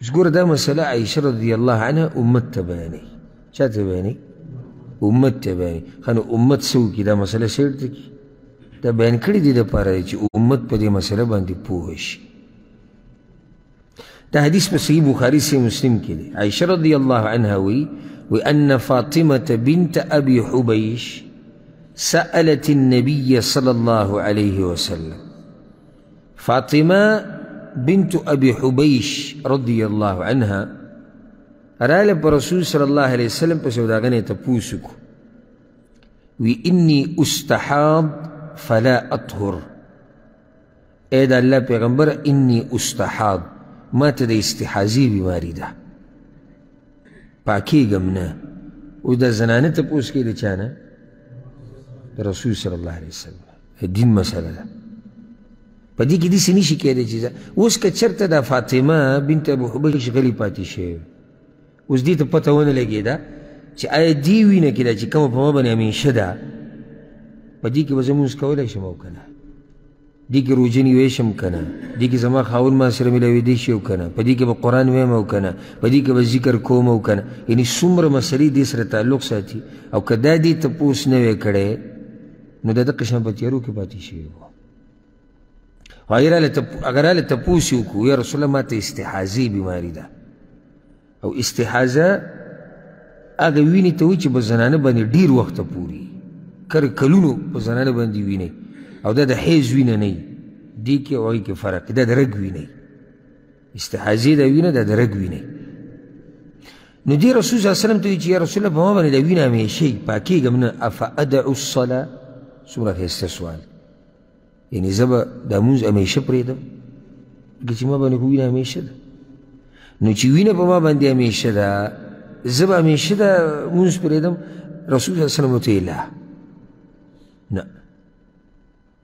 اوس ګوره دا مسله عایشه رضی الله عنها امت ته بیانوي چا ته بیانوي امت ته بیانوي ښه نو امت څه وکړي دا مسله سیټ ته کړي دا بیان کړي دي دپاره چې امت په دې مسله باندې پوه شي دا حدیث په صحیح بخاري صحیح مسلم کې دی عایشه رضی الله عنها وایي وأن فاطمة بنت أبي حبيش سألت النبي صلى الله عليه وسلم فاطمه بنت ابي حبيش رضي الله عنها راله پر رسول صلی الله علیه وسلم په سوداګنه ته پوسوک وی انی استحاض فلا اطهر اے دا الله پیغمبر انی استحاض ما ته د استحاضی بیماری ده پاکیږم نه او د زنانه ته پوس کې د چانه رسول صلی الله علیه وسلم دین مسله ده په دې کې داسې نشي کېدی چې اوس که چېرته دا فاطمه بنت ابو حبیش غلي پاتې شوی اوس دې ته پته ونه لګېده چې آیا دې وینه کې ده چې کومه په ما باندې همیشه ده په دې کې به زه مونځ کولی شم او که نه دې کې روژه نیوی شم که نه دې کې زما خاون ما سره میلاوېدی شي او که نه په دې کې به قرآن ویم او که نه په دې کې به ذکر کوم او که نه یعنې څومره مسلې دې سره تعلق ساتي او که دا دې تپوس نه وی کړی نو د دقه شان په تیارو کې پاتې شوی وو اگر هله تپوس یې وکړو یا رسول الله ما ته استحاضي بیماري ده او استحاضه هغه وینې ته وایي چې په زنانه باندې ډیر وخته پوري کر کلونو په زنانه باندې وینې او دا د حیض وینه نه دي کې او هغې کې فرق دا د رګ وینه استحاضې دا وینه دا د رګ وینه نو دې رسول صلی الله علیه وسلم ته وایي چې یا رسول الله په ما باندې دا وینه همیشه پاکېږم نه افادع الصلا څومره ښایسته سوال یعنې زه به دا لمونځ همیشه پرېږدم ځکه چې ما باندې خو وینه همیشه ده نو چې وینه په ما باندې همیشه ده زه به همیشه دا لمونځ پرېږدم رسول صلی الله علیه وسلم ورته نه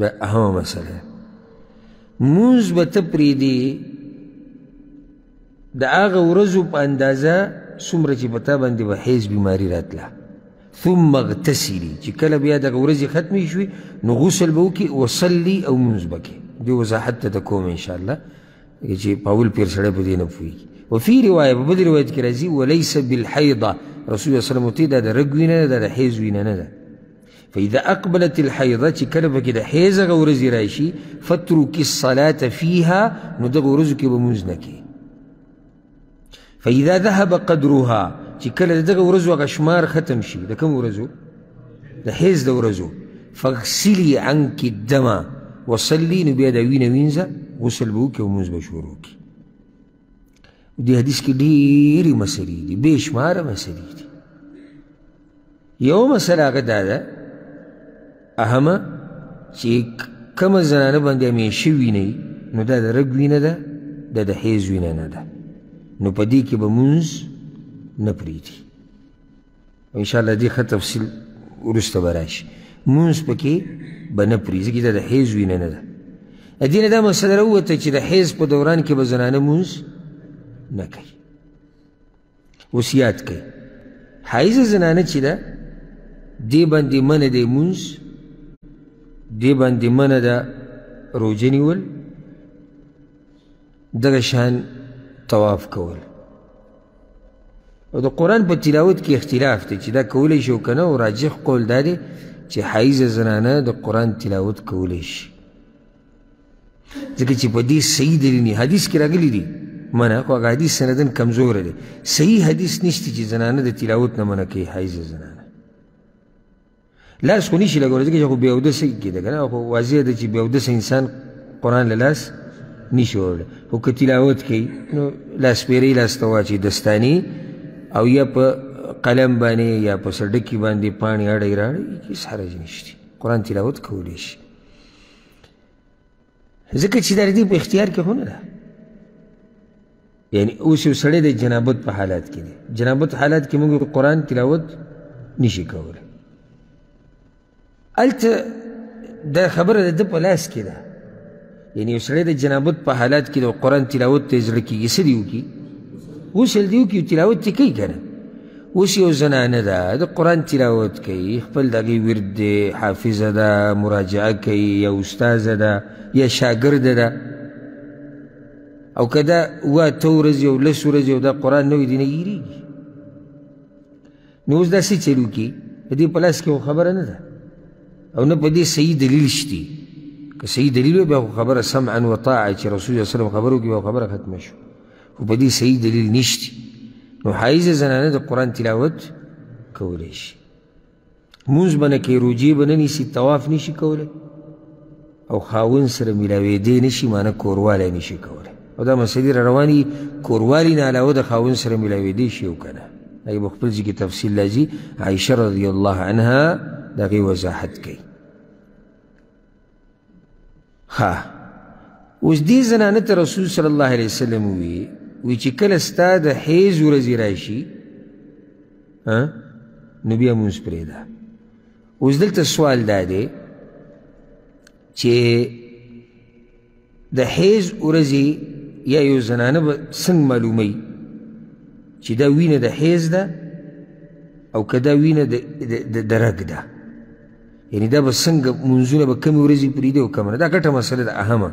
دا اهمه مسله مونځ به ته پرېږدي د هغه ورځو په اندازه څومره چې په تا باندې به حیض بیماري راتله ثم اغتسلي چې کله بیا دغه ورځې ختمې شوې نو غسل به وکړي وصلي او مونځ به کوې دې وضاحت ته د کوم انشاءالله چې پاول پیر سړی په دې نه پوهېږي وفي روایه په بل روایت کې راځي وليس بالحیضه رسول الله صلی الله علیه وسلم ته دا د رګ وینه ده دا د حیض وینه نه ده فإذا أقبلت الحيضة چې کله پکې د حیض هغه ورځې راشي فترکي الصلاة فيها نو دغه ورځو کې به مونځ نه کوي فإذا ذهب قدرها چې کله د دغه ورځو هغه شمار ختم شي د کوم ورځو د حیض د ورځو فاغسلي عنك الدم وصلي نو بیا د وینه وینځه غسل به وکړي او مونځ به شروع کړي دې حدیث کې ډېرې مسلې دي بې شماره مسلې دي یو مسله هغه دا ده اهمه چې کومه زنانه باندې همیشه وینه نو دا د رګ وینه ده دا د حیض وینه نه ده نو په دې کې به مونځ نه پرېږدي انشاءالله دې ښه تفصیل وروسته به راشي مونځ پکې به نه پرېږدي ځکه دا د حیض وینه نه ده د دې نه دا مسله راووته چې د حیض په دوران کې به زنانه مونځ نه کوي اوس یاد کړئ حایزه زنانه چې ده دې باندې منه دی مونځ دې باندې منه ده روژه نیول دغه شان طواف کول او د قرآن په تلاوت کې اختلاف دی چې دا کولی شي او که نه او راجح قول دا دی چې حایزه زنانه د قرآن تلاوت کولی شي ځکه چې په دې صحیح دلیل نه حدیث کې راغلي دي منع خو هغه حدیث سندن کمزوری دی صحیح حدیث نشته چې زنانه د تلاوت نه منع کوي حایضې زنانه لاس خو نشي لګولی ځکه چې خو بې اودسه کېده که نه خو واضح ده چې بې اودسه انسان قرآن له لاس نشي وړلی خو که تلاوت کوي نو لاسپېرۍ لاس ته واچي دستاني او یا په قلم باندې یا په سړډکي باندې پاڼې اړی راړی هېڅ حرج نشته قرآن تلاوت کولی شي ځکه چې دا دې په اختیار کې خو نه ده یعنی اوس یو سړی د جنابت په حالت کې دی جنابت حالت کې موږ قرآن تلاوت نشي کولی هلته دا خبره د ده په لاس کې ده یعنی یو سړی د جنابت په حالت کې د قرآن تلاوت ته یې زړه کېږي څه دې وکړي غسل دې وکړي تلاوت یې کوي که نه اوس یو زنانه ده د قرآن تلاوت کوي خپل دغه ورد دی حافظه ده مراجعه کوي یا استاذه ده یا شاګرده ده او که دا اوه اته ورځې او لس ورځې او دا قرآن نه وي دې نه هېرېږي نو اوس دا څه چل وکړي د دې په لاس کې خو خبره نه ده او نه په دې صحیح دلیل شتي که صحیح دلیل وي بیا خو خبره سمعا و طاعه چې رسول الله صلی الله علیه وسلم خبرو کې به خبره ختمه شوه خو په دې صحیح دلیل نشته نو حایزه زنانه د قرآن تلاوت کولی شي مونځ به نه کوي روجې به نه نیسي طواف نشي کولی او خاون سره میلاوېدی نشي معنی کوروالی نشي کولی او دا مسلې را روانې کوروالي نه علاوه د خاون سره میلاوېدی شي او که نه هغې به خپل ځي کې تفصیل راځي عایشه رضی الله عنها د هغې وضاحت کوي ها اوس دې زنانه ته رسول صلی الله علیه وسلم وی وی چې کله ستا د حیز ورځې راشي نو بیا مونځ پرېږده اوس دلته سوال دا دی چې د حیز ورځې یا یو زنانه به څنګه معلوموي چې دا وینه د حیز ده او که دا وینه د رګ ده یعنی دا به څنګه منځونه به کمې ورځې پرېږدي او کمه نه دا ګټه مسله ده اهمه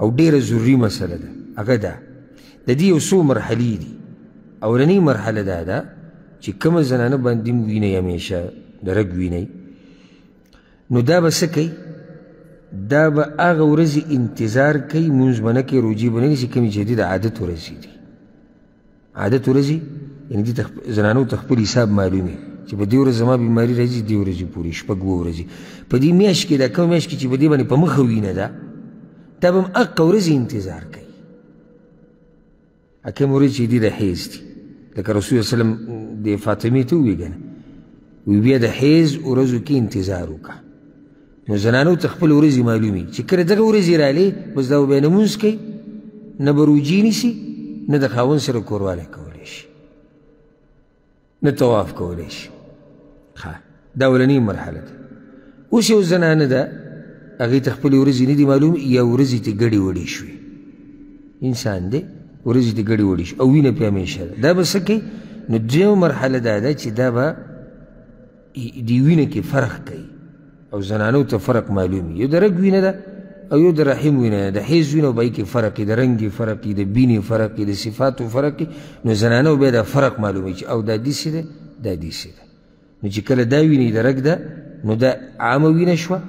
او ډېره ضروري مسله ده هغه ده د دې یو څو مرحلې دي اولنۍ مرحله دا ده چې کومه زنانه باندې وینئ همیشه د رګ وینئ نو دا به څه کوي دا به هغه ورځې انتظار کوي مونځ به نه کوي روجي به نه نیسي کومې چې دي د عادت ورځې دي عادت ورځې یعنې دي زنانو ته خپل حساب معلومې چې په دې ورځ زما بیماري راځي دې ورځې پورې شپږ اووه ورځې په دې میاشت کې دا کومه میاشت کې چې په دې باندې په مخه وینه ده دا به هم هغه ورځې انتظار کوي اکه موري چې دي د حیز دي لکه رسول صلی الله علیه وسلم د فاطمه ته وی کنه وی بیا د حیز ورځو کې انتظار وکړه نو زنانو ته خپل ورځې معلومي چې کله دغه ورځې رالی بس دا به نمونځ کوي نه به روجي نیسي نه د خاوند سره کوروالی کولی شي نه طواف کولی شي ښه دا اولنۍ مرحله ده اوس یو زنانه ده هغې ته خپلې ورځې نه دي معلوم یا ورځې ترې ګډې وړې شوې انسان دی ورځې ترې ګډې وړې شوې او وینه پرې همیشه ده دا به څه کوي نو دویمه مرحله دا ده چې دا به دی وینه کې فرق کوي او زنانو ته فرق معلوم یو د رګ وینه ده او یو د رحیم وینه ده د حیض وینه به کې فرق د رنګ فرق د بینې فرق د صفاتو فرق نو زنانو به دا فرق معلومي چې او دا دیسې ده دا دیسې ده نو چې کله دا ویني د رګ ده نو دا عامه وینه شوه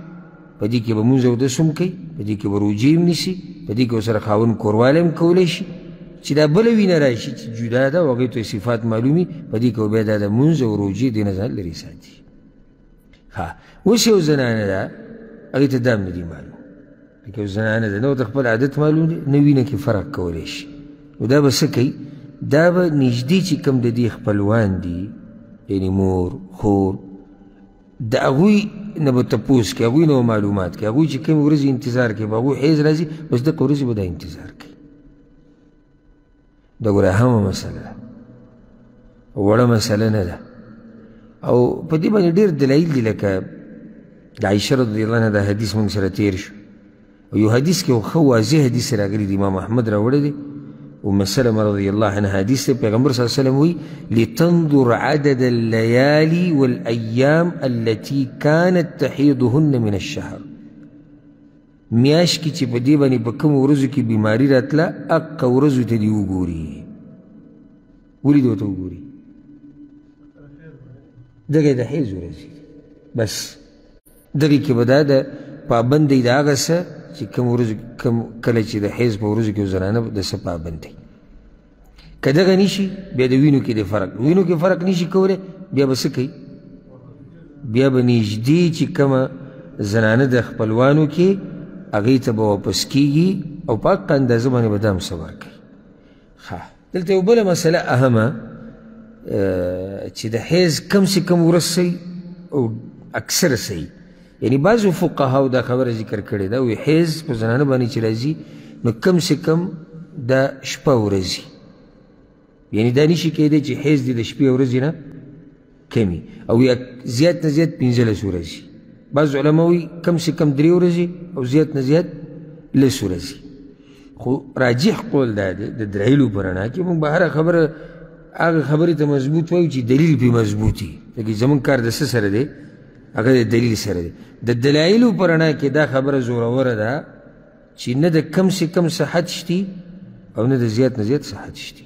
په دې کې به مونځ اودس هم کوي په دې کې به روژې هم نیسي په دې کې ورسره خاوند کوروالی هم کولی شي چې دا بله وینه راشي چې جدا ده او هغې ته صفات معلومي په دې کې به بیا دا د مونځ او روژې دې نه ځان لرې ساتي ها اوس یو زنانه ده هغې ته دا هم نه دي معلوم لکه یو زنانه ده نه ورته خپل عادت معلوم دی نه وینه کې فرق کولی شي نو دا به څه کوي دا به نږدې چې کوم د دې خپلوان دي یعنې مور خور د هغوی نه به تپوس کې هغوی نه معلومات کې هغوی چې کوم ورځې انتظار کې به هغوی حیز راځي بس دغه ورځې به دا انتظار کوي دا ګوره اهمه مسله ده وړه مسله نه ده او په دې باندې ډېر دلایل دي لکه د عایشه رضی الله عنها دا حدیث موږ سره تېر شو او یو حدیث کې خو واضح حدیث راغلی دی امام احمد راوړی دی ام سلمه رضی الله عنها حدیث دی پیغمبر صلی الله علیه وسلم وی لتنظر عدد الليالي والايام التي كانت تحيضهن من الشهر میاش کې چې په دې باندې په کوم ورځو کې بیماری راتله اق ورځو ته دی وګوري ولې دوی ته وګوري دغه د حیض ورځې بس دغې کې به دا د پابند دی د هغه څه چې کوم ورځ کوم کله چې د حیض په ورځو کې زنانه د څه پابند دی که دغه نشي بیا د وینو کې د فرق وینو کې فرق نشي کولی بیا به څه کوي بیا به نږدې چې کومه زنانه د خپلوانو کې هغې ته به واپس کیږي او په حقه اندازه باندې به دا هم څه ورکوي دلته یو بله مسله اهمه چې د حیض کم سې کم ورځ صحیح او اکثره صحیح یعنی بعضو فقهاو دا خبره ذکر کړې ده وایي حیض په زنانه باندې چې راځي نو کم سې کم دا شپه ورځي یعنی دا نشي کېدی چې حیض دې د شپې ورځې نه کمی او یا زیات نه زیات پنځلس ورځې بعض علما وایي کم سې کم درې ورځې او زیات نه زیات لس ورځې خو راجح قول دا دی د درایلو په رڼا کې موږ به هره خبره هغه خبرې ته مضبوط وایو چې دلیل پې مضبوط وي لکه زموږ کار د څه سره دی هغه د دلیل سره دی د دلایلو په رڼا کې دا خبره زوروره ده چې نه د کم سې کم صحت شتي او نه د زیات نه زیات صحت شتي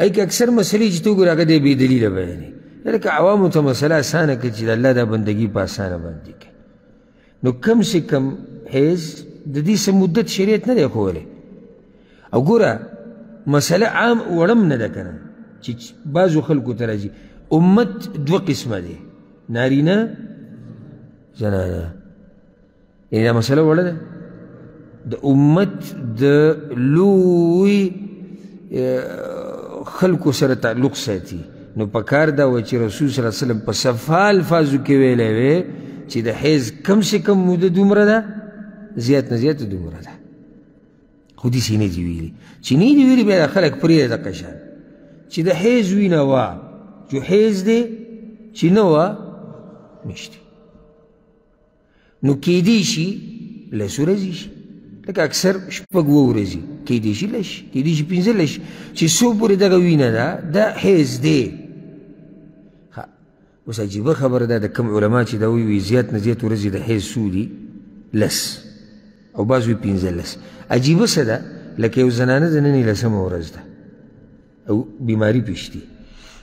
ای که اکثر مسلې چې تو ګره دې بی دلیل بیانې لکه عوامو ته مسله اسانه کړي چې د الله دا بندگی په اسانه باندې کړي نو کم سې کم حیز د دې څه مدت شریعت نه دی ښوولی او ګوره مسله عام وړم نه ده که نه چې بعضو خلکو ته راځي امت دوه قسمه دی نارینه زنانه یعنی دا مسله وړه ده د امت د لوی خلکو سره تعلق ساتي نو په کار دا و چې رسول صلی الله علیه وسلم په صفا الفاظو کې ویلی وی چې د حیض کم سې کم موده دومره ده زیات نه زیات دومره ده خو دې سینې دي ویلي چې نه دي ویلي بیا خلک پرې دقه شان چې د حیض وي نه وه جو حیض دی چې نه وه نشته نو کېدی شي لس ورځې شي لکه اکثر شپږ اوه ورځې کېدی شي لس شي کېدی شي پنځلس شي چې څو پورې دغه وینه ده دا حیض دی اوس عجیبه خبره ده د کوم علما چې دا وایي زیات نه زیات ورځې د حیض څو دي لس او بعض وایي پنځلس عجیبه څه ده لکه یو زنانه د ننې لسمه ورځ ده او بیماری پیشتی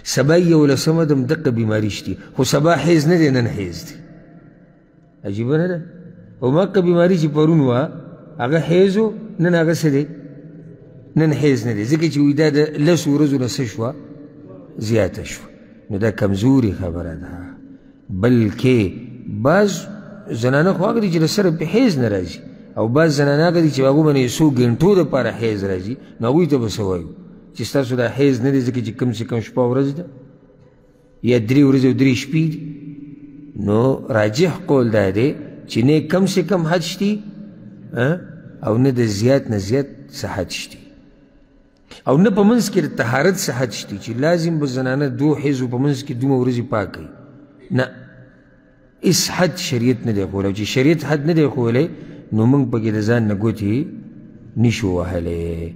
سبا یولسمه دم دقه بیماری شتی خو سبا حیز نه دی نن حیز دی عجیبه نه ده او مکه بیماری چې پرون وه هغه حیز و نن هغه څه دی نن حیز نه دی ځکه چې وایي دا د لسو ورځو نه څه شوه زیاته شوه نو دا کمزوري خبره ده بلکې بعض زنانه خو هغه دي چې له سره په حیض نه راځي او بعض زنانه هغه دي چې هغو باندې څو ګنټو دپاره حیض راځي نو هغوی ته به څه وایو چې ستاسو دا حیض نه دی ځکه چې کم څه کم شپه ورځ ده یا درې ورځې او درې شپې دي نو راجح قول دا دی چې نه کم څه کم حد شتي او نه د زیات نه زیات څه حد شتي او نه په منځ کې د طهارت څه حد شته چې لازم به زنانه دو حیضو په منځ کې دومره ورځې پاک کوي نه هېڅ حد شریعت نه دی ښوولی او چې شریعت حد نه دی ښوولی نو موږ پکې د ځان نه ګوتې نشو وهلی